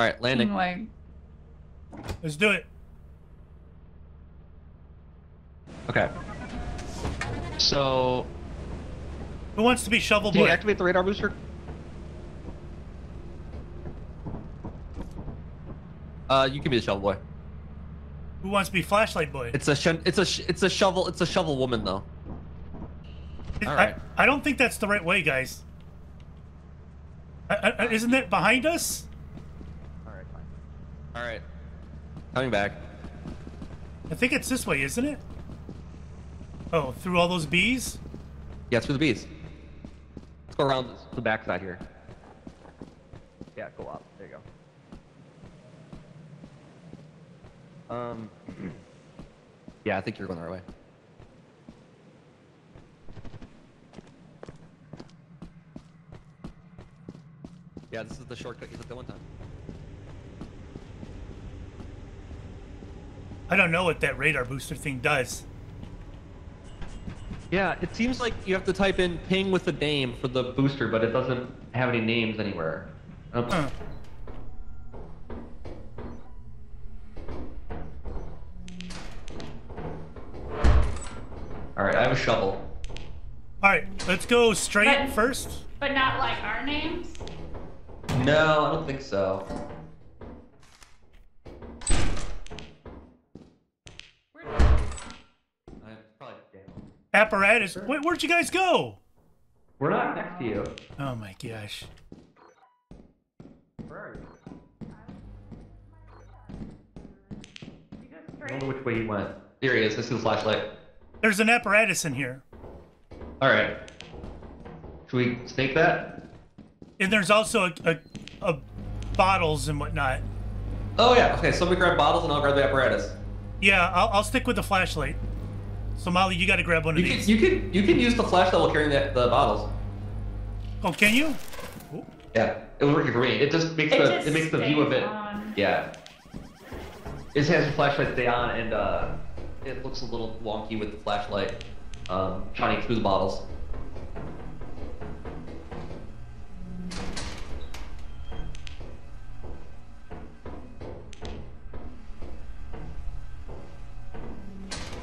All right, landing. Like, Let's do it. Okay. So, Who wants to be Shovel do you Boy? activate the radar booster? Uh, you can be the shovel boy. Who wants to be Flashlight Boy? It's a sh- it's a sh- it's a shovel it's a shovel woman though. I- alright. I, don't think that's the right way, guys. I, I, isn't it behind us? All right, fine. All right, coming back. I think it's this way, isn't it? Oh, through all those bees? Yeah, through the bees. Let's go around the backside here. Yeah, go up. There you go. Um. yeah, I think you're going the right way. Yeah, this is the shortcut you took that one time. I don't know what that radar booster thing does. Yeah, it seems like you have to type in ping with the name for the booster, but it doesn't have any names anywhere. Um, Huh. All right, I have a shovel. All right, let's go straight But- first. but not like our names. No, I don't think so. Apparatus. Wait, where'd you guys go? We're not next to you. Oh my gosh. Where are you? you I don't know which way he went. There he is. I see the flashlight. There's an apparatus in here. All right. Should we snake that? And there's also a, a, a bottles and whatnot. Oh yeah. Okay, somebody grab bottles and I'll grab the apparatus. Yeah, I'll, I'll stick with the flashlight. So Molly, you got to grab one of can these. you can you can use the flashlight while carrying the, the bottles. Oh, can you? Yeah, it was working for me. It just makes It the just it makes the view a stays bit. on. Yeah. It has the flashlight stay on, and uh, it looks a little wonky with the flashlight um, shining through the bottles.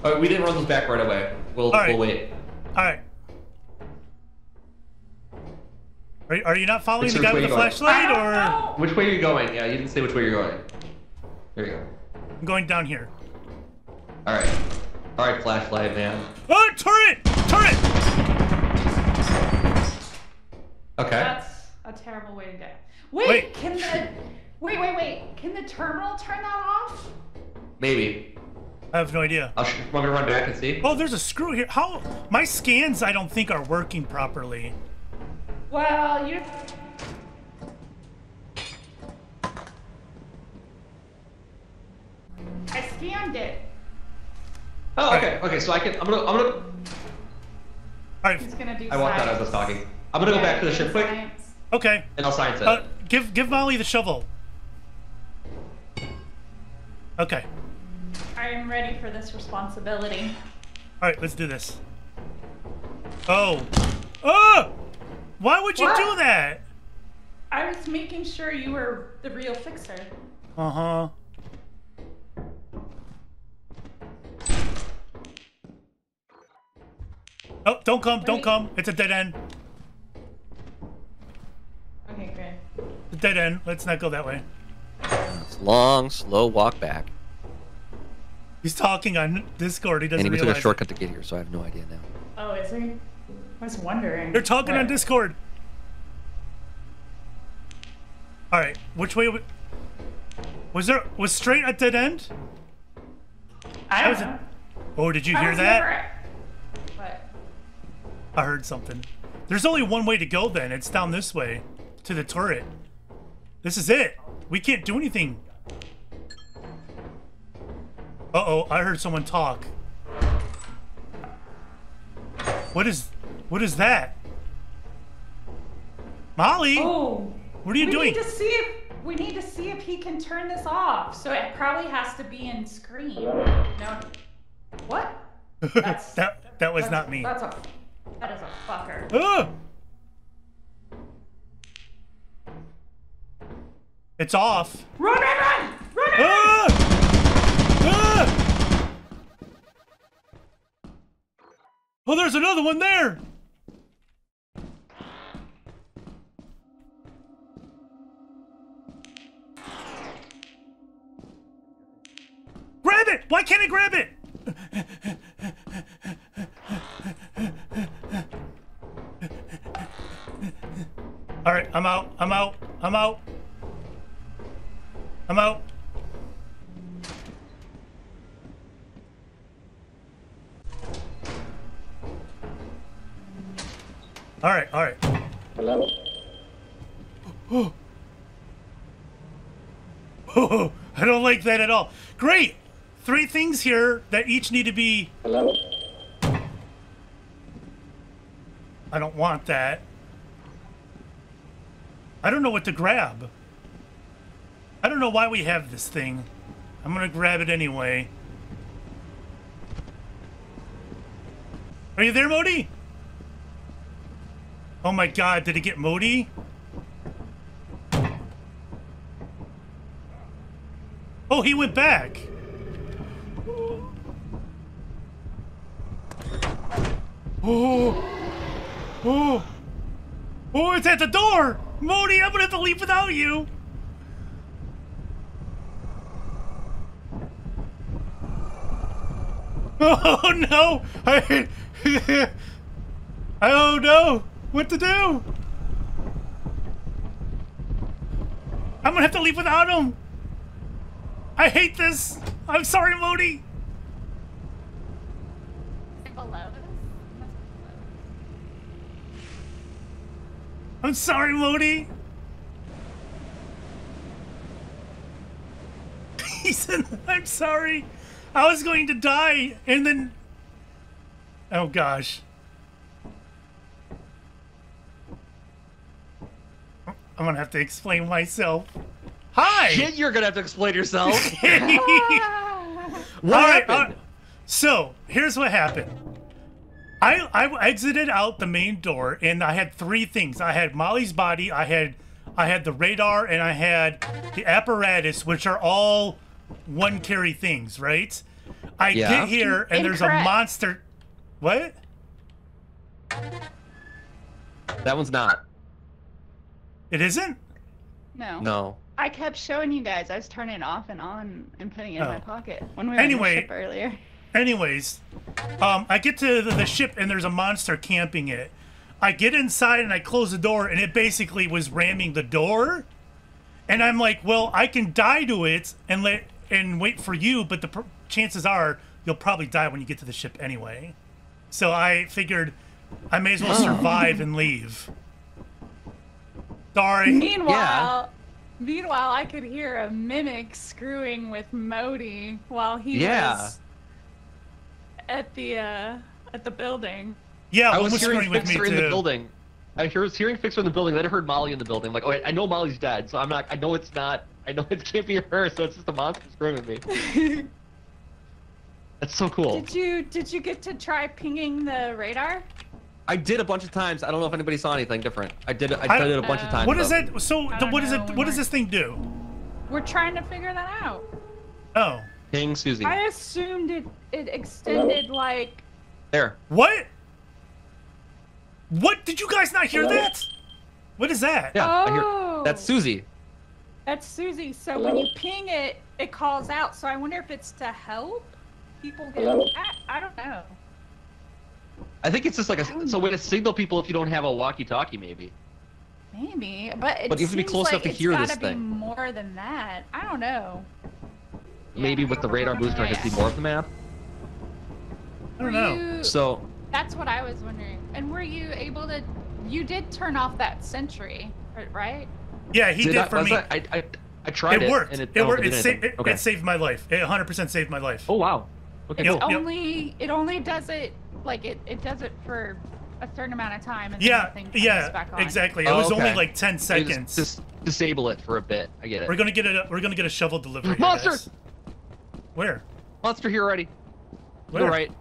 All right, we didn't run those back right away. We'll, All right. we'll wait. All right. Are, are you not following Which the guy with the flashlight, or know. Which way are you going? Yeah, you didn't say which way you're going. There you go. I'm going down here? All right. All right, flashlight man. Oh, turret! Turret! Okay. That's a terrible way to go. Wait, Wait. can the wait, wait, wait? Can the terminal turn that off? Maybe. I have no idea. I'll sh- want me to run back and see? Oh, there's a screw here. How? My scans, I don't think, are working properly. Well, you. I scanned it. Oh, okay. Okay, so I can. I'm gonna. I'm gonna. All right. He's gonna do. I walked out as I was talking. I'm gonna go back to the ship quick. Okay. and I'll science it. Uh, give give Molly the shovel. Okay. I am ready for this responsibility. All right. Let's do this. Oh. Oh! Why would you What? do that? I was making sure you were the real Fixxxer. Uh huh. Oh, don't come, don't come. It's a dead end. Okay, good. A dead end. Let's not go that way. It's long, slow walk back. He's talking on Discord. He doesn't And he took realize. a it. shortcut to get here, so I have no idea now. Oh, is he? I was wondering. They're talking on Discord. All right, which way w- was there? Was straight at dead end? I don't was a- know. Oh, did you I hear that? never- What? I heard something. There's only one way to go. Then it's down this way to the turret. This is it. We can't do anything. Uh oh, I heard someone talk. What is? What is that? Molly, Oh. what are you we doing? need to see if we need to see if he can turn this off. So it probably has to be in screen. No. What? That's- that that was That's- not me. That's a that is a fucker. Ah! It's off. Run, run, run! Run! run! Ah! Ah! Oh, there's another one there. Grab it! Why can't I grab it? All right, I'm out. I'm out. I'm out. I'm out. All right, all right. Hello? Oh, oh, I don't like that at all. Great. Three things here that each need to be. Hello? I don't want that. I don't know what to grab. I don't know why we have this thing. I'm gonna grab it anyway. Are you there, Modee? Oh my god, did it get Modee? Oh, he went back. Oh. Oh. Oh, it's at the door! Modee, I'm gonna have to leave without you! Oh no! I, I don't know what to do! I'm gonna have to leave without him! I hate this! I'm sorry, Modee! I'm sorry, Modee! he said, I'm sorry. I was going to die, and then. Oh gosh. I'm gonna have to explain myself. Hi! Shit, you're gonna have to explain yourself. what All right, happened? all right. So here's what happened. I I exited out the main door and I had three things. I had Molly's body, I had I had the radar, and I had the apparatus, which are all one carry things, right? I Yeah. get here and there's a monster. What? That one's not. It isn't? No. No. I kept showing you guys. I was turning it off and on and putting it in Oh. my pocket when we were Anyway. on the ship earlier. Anyways, um, I get to the, the ship and there's a monster camping it. I get inside and I close the door and it basically was ramming the door. And I'm like, well, I can die to it and let and wait for you, but the pr- chances are you'll probably die when you get to the ship anyway. So I figured I may as well survive and leave. Sorry. Meanwhile, meanwhile, I could hear a mimic screwing with Modee while he Yeah. was at the uh, at the building. Yeah, I was was hearing screwing with me Fixxxer in the building. I hear- was hearing Fixxxer in the building. Then I heard Molly in the building. Like, oh, wait, I know Molly's dead, so I'm not. I know it's not. I know it can't be her. So it's just a monster screwing with me. That's so cool. Did you did you get to try pinging the radar? I did a bunch of times. I don't know if anybody saw anything different. I did. I, I- did it a bunch of Uh, times. What is though. that? So, I the, what is it? we What does this thing do? We're trying to figure that out. Oh, King Susie. I assumed it it extended like There. what? What did you guys not hear that? What is that? Yeah. I hear. Oh. That's Susie. that's Susie. So when you ping it, it calls out. So I wonder if it's to help people get. I, I don't know. I think it's just like a. It's a way to signal people if you don't have a walkie-talkie, maybe. Maybe, but it But you have to be close like enough to hear this gotta be thing. more than that. I don't know. Maybe with the radar booster, I can see more of the map. I don't know. you- So That's what I was wondering. And were you able to? You did turn off that sentry, right? Yeah, he did, I, for me. I, I, I, I tried it. It worked. And It, it, worked. It, didn't sa- it, okay. it saved my life. It 100% saved my life. Oh wow. Okay. Yep. cool. Yep. Only it only does it like it it does it for a certain amount of time and yeah, then the thing comes yeah, back on. exactly. It Oh, was only like 10 seconds. Just, just disable it for a bit. I get it. We're gonna get a we're gonna get a shovel delivery. Monster! guys. Where? Monster here already. To Where? the right.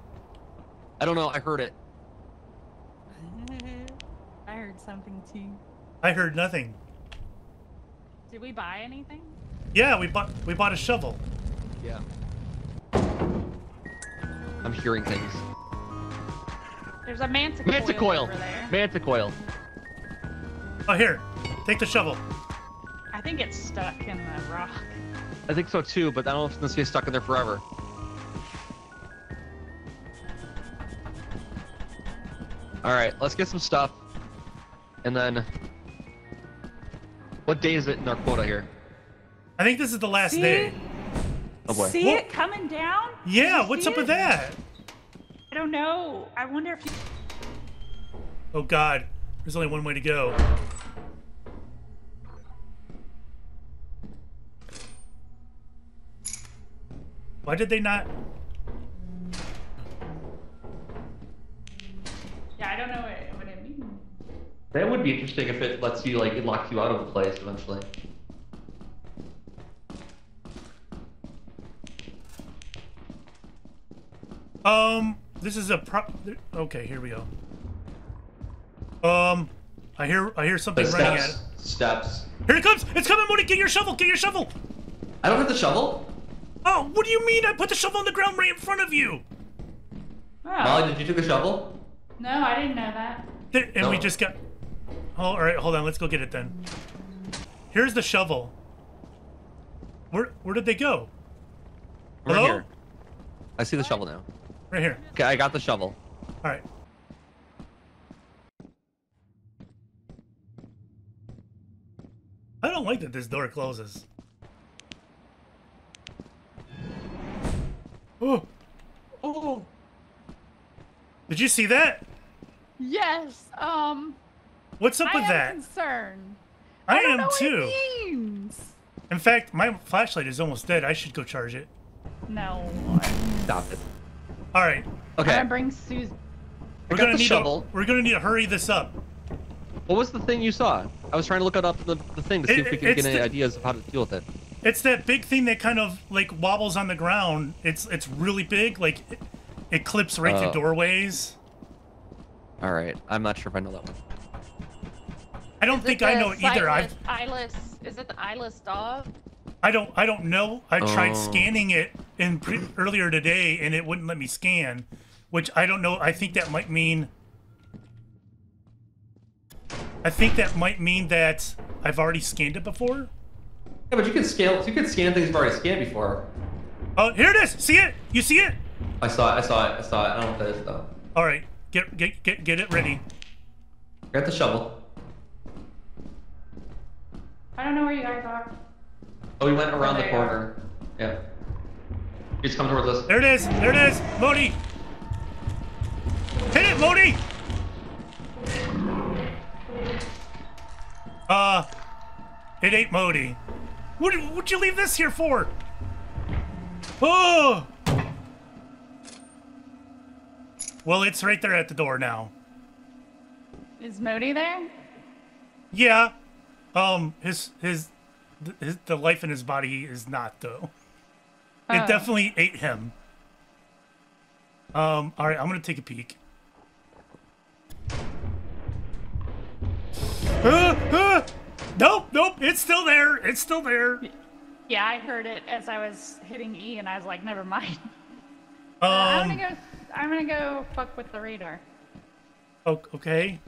I don't know. I heard it. I heard something too. I heard nothing. Did we buy anything? Yeah, we bought we bought a shovel. Yeah. I'm hearing things. There's a manticore Manticoil. over there. Manticoil. Oh here, take the shovel. I think it's stuck in the rock. I think so too, but I don't know if it's gonna stay stuck in there forever. All right, let's get some stuff, and then. What day is it in our quota here? I think this is the last See? day. Oh boy. See Well- it coming down? Yeah, what's see up with that? I don't know. I wonder if you... Oh God, there's only one way to go. Why did they not? Yeah, I don't know what, what it means. That would be interesting if it lets you like it locks you out of a place eventually. Um, this is a pro. Okay, here we go. Um, I hear I hear something The running steps. at. Steps. Here it comes! It's coming, Moody! Get your shovel! Get your shovel! I don't have the shovel. Oh, what do you mean? I put the shovel on the ground right in front of you. Oh. Molly, did you take a shovel? No, I didn't know that. There, and we just got. Oh, all right, hold on. Let's go get it then. Here's the shovel. Where where did they go? Right Hello? here. I see the shovel now. Right here. Okay, I got the shovel. All right. I don't like that this door closes. Oh, Oh. did you see that? Yes. Um. What's up I with am that? concerned. I, don't am too. What it means. In fact, my flashlight is almost dead. I should go charge it. No. Stop it. All right. Okay. I'm Okay. gonna bring Susan. We're gonna the need shovel. to we're gonna need to hurry this up. What was the thing you saw? I was trying to look it up the, the thing to see It- if we could it's get any ideas of how to deal with it. It's that big thing that kind of like wobbles on the ground. It's it's really big. Like it, it clips right through Oh. doorways. All right. I'm not sure if I know that one. I don't Is think I know it either. I've eyeless. Is it the eyeless dog? I don't I don't know. I tried Oh. scanning it in pre- earlier today and it wouldn't let me scan, which I don't know. I think that might mean I think that might mean that I've already scanned it before. Yeah, but you can scale. You can scan things you've already scanned before. Oh, here it is. See it? You see it? I saw it. I saw it. I saw it. I don't know what that is though. All right. Get get get get it ready. Got the shovel. I don't know where you guys are. Oh, we went around there the corner. Yeah. He's coming towards us. There it is. There it is. Modee. Hit it, Modee. Uh, it ain't Modee. What would you leave this here for? Oh. Well, it's right there at the door now. Is Modee there? Yeah. Um, his his, his the life in his body is not though. It Oh. definitely ate him. Um, all right, I'm gonna take a peek. Ah, ah! Nope, nope, it's still there. It's still there. Yeah, I heard it as I was hitting E, and I was like, never mind. I'm Um, gonna go. I'm gonna go fuck with the radar. okay.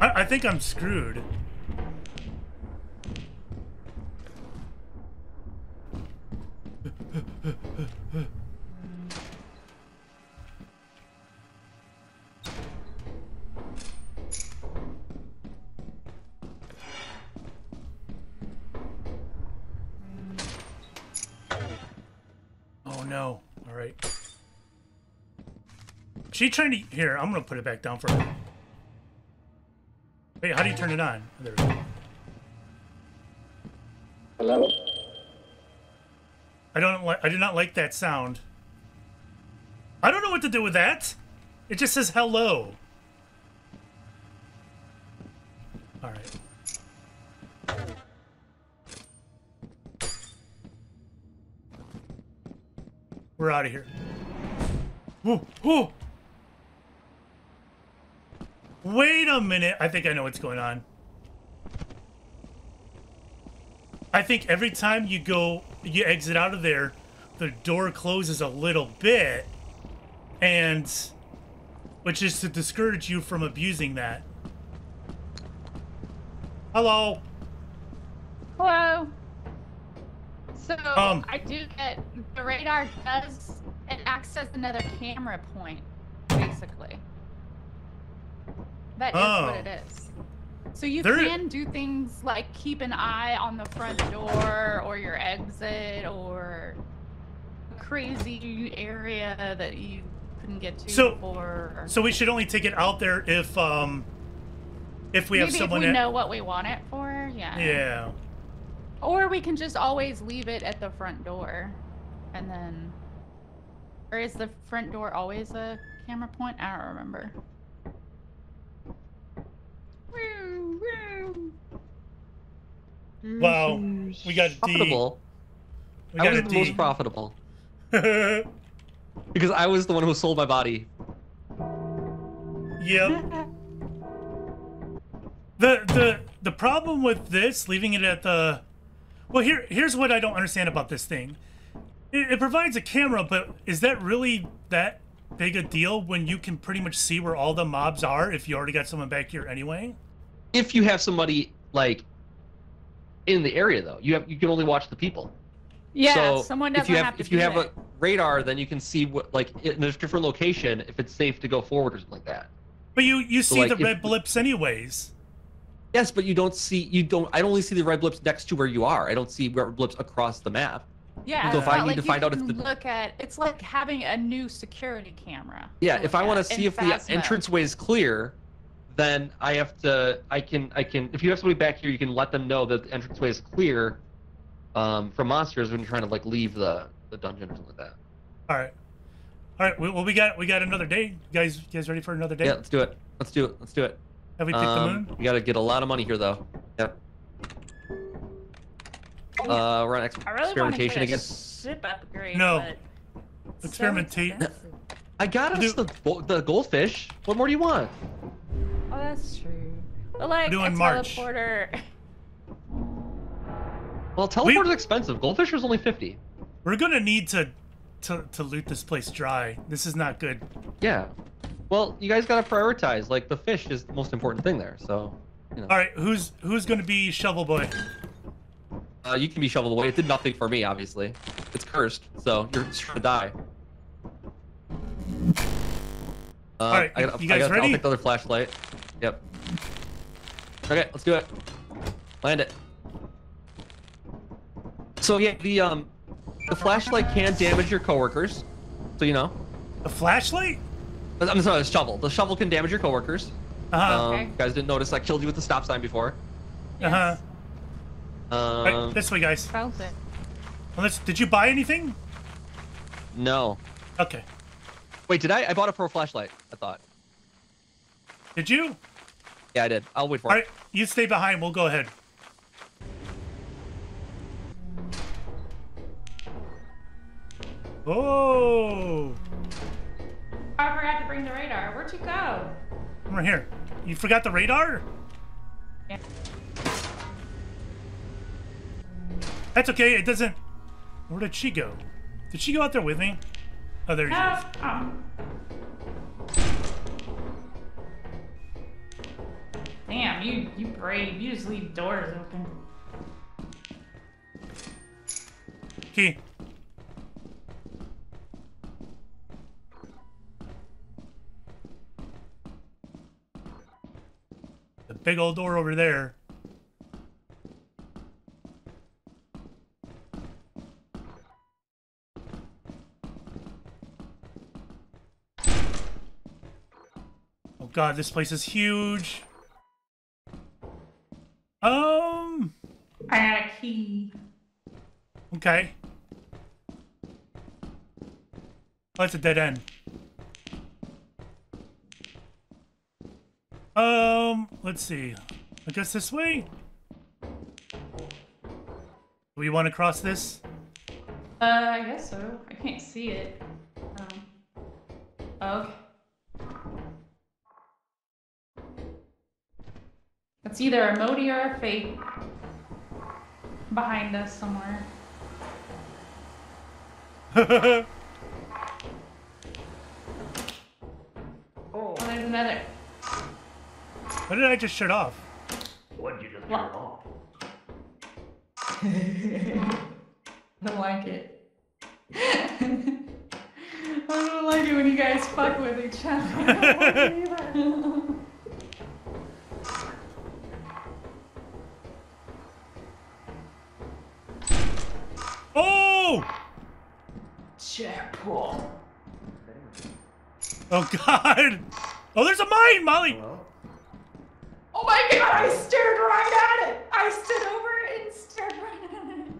I, think I'm screwed. Oh no. All right. She trying to here. I'm gonna put it back down for her. How do you turn it on? There we go. Hello? I don't like. I do not like that sound. I don't know what to do with that. It just says hello. All right. We're out of here. Whoa, whoa. Wait a minute. I think I know what's going on. I think every time you go, you exit out of there, the door closes a little bit, and which is to discourage you from abusing that. Hello. Hello. So Um. I do get the radar does it acts as another camera point, basically. That is Oh. what it is. So you There- can do things like keep an eye on the front door or your exit or a crazy area that you couldn't get to So- before. So we should only take it out there if um if we have Maybe someone if we that- know what we want it for, yeah. Yeah. Or we can just always leave it at the front door, and then, or is the front door always a camera point? I don't remember. Wow. Mm-hmm. We got D. Profitable. We I was a the most profitable because I was the one who sold my body. yep. The the the problem with this, leaving it at the well, here here's what I don't understand about this thing. It, it provides a camera, but is that really that big a deal when you can pretty much see where all the mobs are if you already got someone back here anyway? If you have somebody like in the area, though, you have you can only watch the people. Yeah, so someone doesn't if you have, have to if you have it. a radar, then you can see what like in a different location if it's safe to go forward or something like that. But you you see like, the if- red blips anyways. Yes, but you don't see you don't. I only see the red blips next to where you are. I don't see red blips across the map. Yeah, So if I need like to find out if the- look at it's like having a new security camera. Yeah, if I want to see if the fast mode. entranceway is clear, then I have to. I can. I can. If you have somebody back here, you can let them know that the entranceway is clear um, from monsters when you're trying to like leave the the dungeon or something like that. All right. All right. Well, we got we got another day. You guys, you guys ready for another day? Yeah, let's do it. Let's do it. Let's do it. Have we picked the Um, moon? we got to get a lot of money here, though. Yep. Uh, we're on ex- I really experimentation again. ship upgrade. No. but it's so I got us Do- the the goldfish. What more do you want? Oh, that's true. But like doing a March. teleporter. Well, teleport is expensive. Goldfish was only fifty. We're gonna need to, to to loot this place dry. This is not good. Yeah. Well, you guys gotta prioritize. Like the fish is the most important thing there. So, you know. All right. Who's who's gonna be shovel boy? Uh, you can be shoveled away. It did nothing for me, obviously. It's cursed, so you're sure to die. Uh, Alright, I gotta, you I guys gotta, ready? I'll take the other flashlight. Yep. Okay, let's do it. Land it. So yeah, the um, the flashlight can damage your coworkers. So you know. The flashlight? I'm sorry, the shovel. The shovel can damage your coworkers. Uh huh. Um, Okay. you guys didn't notice I killed you with the stop sign before. uh huh. Um, Right, this way, guys. Found it. Well, did you buy anything? no. Okay. Wait, did I? I bought a pro flashlight. I thought. Did you? Yeah, I did. I'll wait for All it. right. You stay behind. We'll go ahead. Oh, I forgot to bring the radar. Where'd you go? I'm right here. You forgot the radar? Yeah. That's okay. It doesn't. Where did she go? Did she go out there with me? Oh, there she No. is. Um. Damn, you you brave. You just leave doors open. Key. The big old door over there. Oh god, this place is huge. Um, I got a key. okay. Oh, that's a dead end. Um, let's see. I guess this way? Do we want to cross this? Uh, I guess so. I can't see it. Um, okay. It's either a Modee or a fake behind us somewhere. Oh. oh, there's another. What did I just shut off? What did you just What? turn off? I don't like it. I don't like it when you guys fuck with each other. I don't like it either. Oh! Jackpot. Oh God! Oh, there's a mine, Molly. Hello? Oh my god, I stared right at it! I stood over it and stared right at it.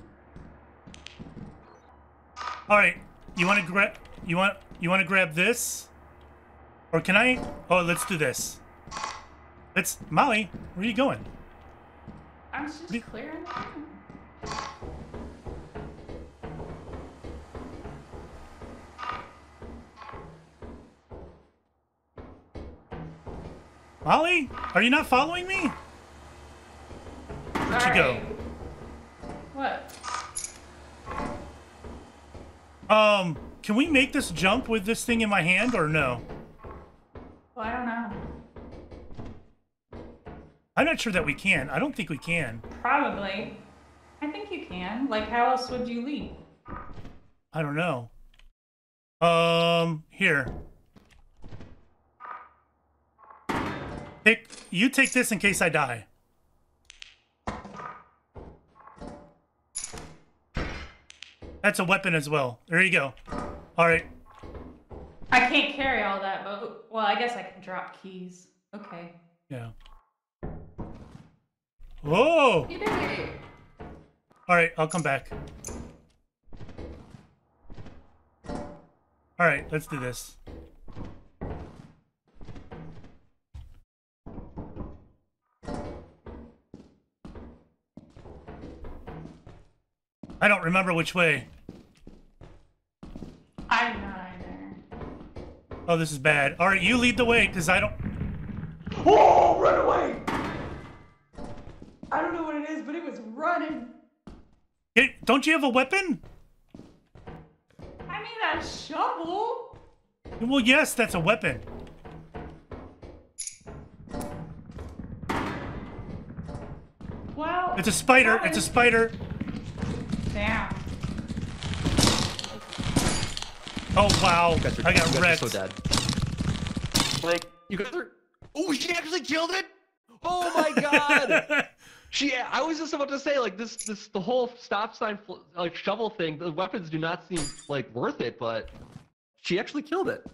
All right, you want to grab? You want? You want to grab this? Or can I? Oh, let's do this. Let's, Molly. Where are you going? I'm just clearing the room. Molly, are you not following me? Where'd you go? What? Um, can we make this jump with this thing in my hand or no? Well, I don't know. I'm not sure that we can. I don't think we can. Probably. I think you can. Like, how else would you leap? I don't know. Um, here. Take you take this in case I die. That's a weapon as well. There you go. All right. I can't carry all that, but well, I guess I can drop keys. Okay. Yeah. Whoa! You did it. All right, I'll come back. All right, let's do this. I don't remember which way. I'm not either. Oh, this is bad. All right, you lead the way, because I don't. Oh, run away! I don't know what it is, but it was running. Hey, don't you have a weapon? I mean, a shovel. Well, yes, that's a weapon. Well, It's a spider. It's a is- spider. Damn. Oh wow! You guys are, I you got guys are so dead. Like, you guys are. Oh, she actually killed it! Oh my god! She, I was just about to say, like this, this, the whole stop sign, like shovel thing. The weapons do not seem like worth it, but she actually killed it.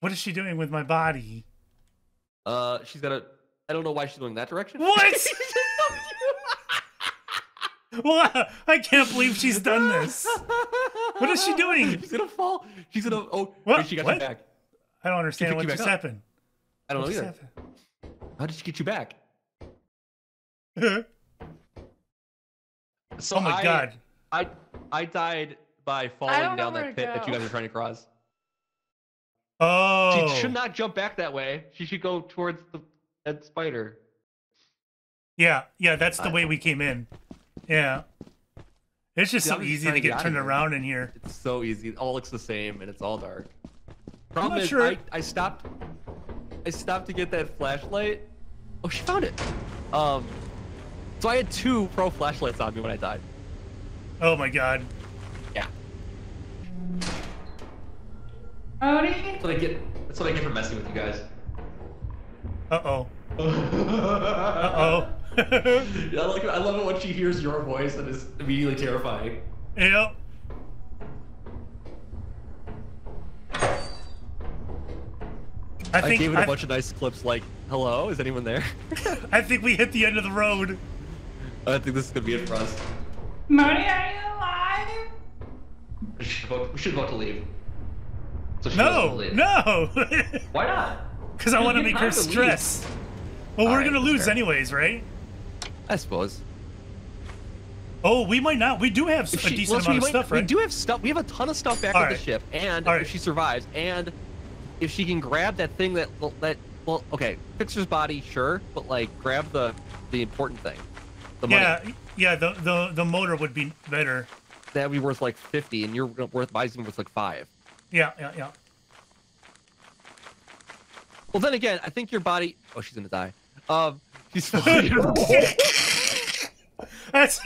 what is she doing with my body? Uh, she's got a. I don't know why she's going that direction. What? Well, I can't believe she's done this. What is she doing? She's gonna fall. She's gonna. Oh, What? wait, she got What? you back. I don't understand picked what just up. happened. I don't What know just either. How did she get you back? Oh so oh my I, god! I I died by falling down that to pit that you guys are trying to cross. Oh, She should not jump back that way. She should go towards the that spider. yeah, yeah. That's the I- way we came in. Yeah, it's just See, so easy to to get get out of turned around in here. It's so easy. It all looks the same and it's all dark. Problem not is, sure- I, I stopped. I stopped to get that flashlight. Oh, she found it. Um, so I had two pro flashlights on me when I died. Oh my god! Yeah. Odie? That's what I get. That's what I get for messing with you guys. Uh oh. Uh oh. Yeah, I like. I love it when she hears your voice and is immediately terrifying. yep. I I, think gave it a I, bunch of nice clips like, "Hello, is anyone there?" I think we hit the end of the road. I think this is gonna be it for us. Modee, are you alive? We should vote, we should vote to leave. So she No, doesn't leave. no, Why not? because I want to make her time to leave. stress. Well, we're Alright, gonna lose fair. anyways, right? I suppose. Oh, we might not. We do have If a decent well, amount of might- stuff, right? We do have stuff. We have a ton of stuff back All on the ship, and All right. if she survives, and if she can grab that thing that that well, okay, Fixxxer's body, sure, but like grab the the important thing, the money. yeah, yeah. The, the the motor would be better. That'd be worth like fifty, and you're worth buys worth like five. Yeah, yeah, yeah. Well, then again, I think your body. Oh, she's gonna die. Um, she's fine. That's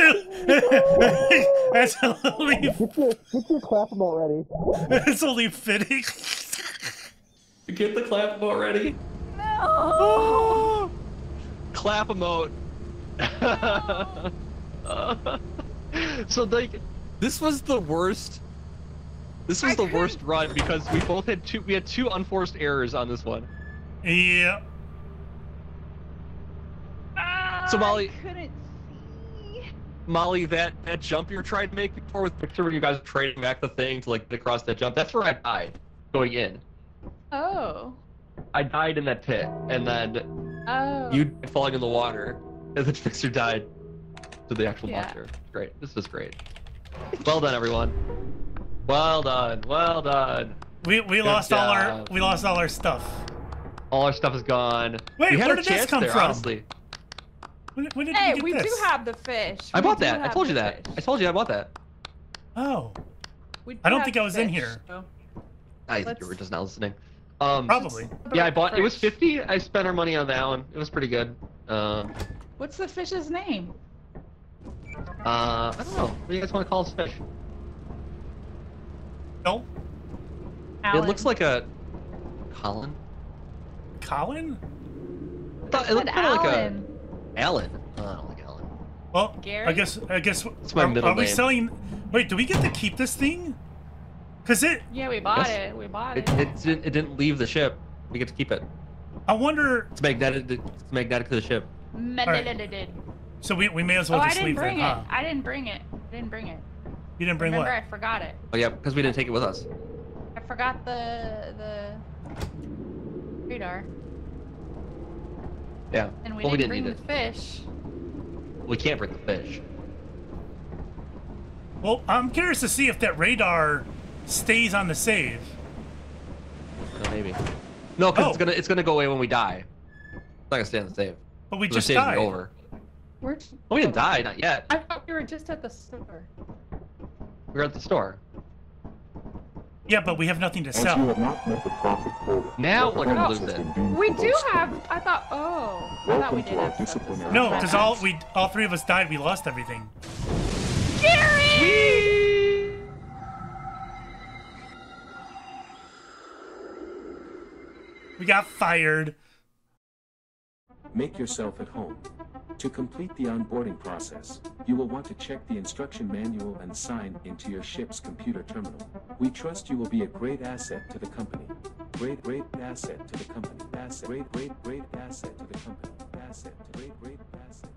that's only get your clap emote ready. that's only fitting. Get the clap emote ready. No. Clap emote. so like, this was the worst. This was I the couldn't- worst run because we both had two. We had two unforced errors on this one. Yeah. So, Molly- I couldn't see. Molly, that that jump you're trying to make before with Victor, when you guys were trading back the thing to like get across that jump, that's where I died going in. Oh. I died in that pit, and then Oh. you died falling in the water, and then Fixxxer died to the actual Yeah. monster. Great. This is great. Well done, everyone. Well done. Well done. We we Good lost all our we lost all our stuff. All our stuff is gone. Wait, we had where a did this come there, from? Honestly, When, when did Hey, we we get do have the fish. I We bought that. I told you that. fish. I told you I bought that. Oh, do I don't think I the was in here. so- I think Let's- you were just not listening. Um, probably. yeah, I bought. It was 50. I spent our money on that one. It was pretty good. Uh, What's the fish's name? uh, I don't know. What do you guys want to call this fish? No, It looks like a Colin. Colin. I thought it Said looked kind of like a Alan. Alan. Oh, I don't like Alan. Well, Gary? I guess I guess It's my are, middle are we name. selling? Wait, do we get to keep this thing? Cause it, Yeah, we bought Yes. it. We bought It, it. it, didn't, it didn't leave the ship. We get to keep it. I wonder. It's magnetic. It's magnetic to the ship. Meditated. So we, we may as well Oh, well I just didn't leave bring it, it. huh? I didn't bring it. I didn't bring it. You didn't bring Remember, what? I forgot it. Oh yeah, because we didn't take it with us. I forgot the the radar, Yeah. and we well, didn't, didn't bring need the it. fish. We can't bring the fish. Well, I'm curious to see if that radar stays on the save. No, maybe. No, because Oh. it's gonna it's gonna go away when we die. It's not gonna stay on the save. But we just save's gonna died. over. Where'd Well, we didn't die, not yet. I thought we were just at the store. We were at the store. Yeah, but we have nothing to sell. have not met the profit quota, Now your we're gonna lose it. We do have. I thought. Oh, I thought we Welcome did to have stuff to disciplinary sell. No, because all we all three of us died. We lost everything. Gary. We got fired. Make yourself at home. To complete the onboarding process, you will want to check the instruction manual and sign into your ship's computer terminal. We trust you will be a great asset to the company. Great, great asset to the company. Asset, great, great, great asset to the company. Asset, great, great asset.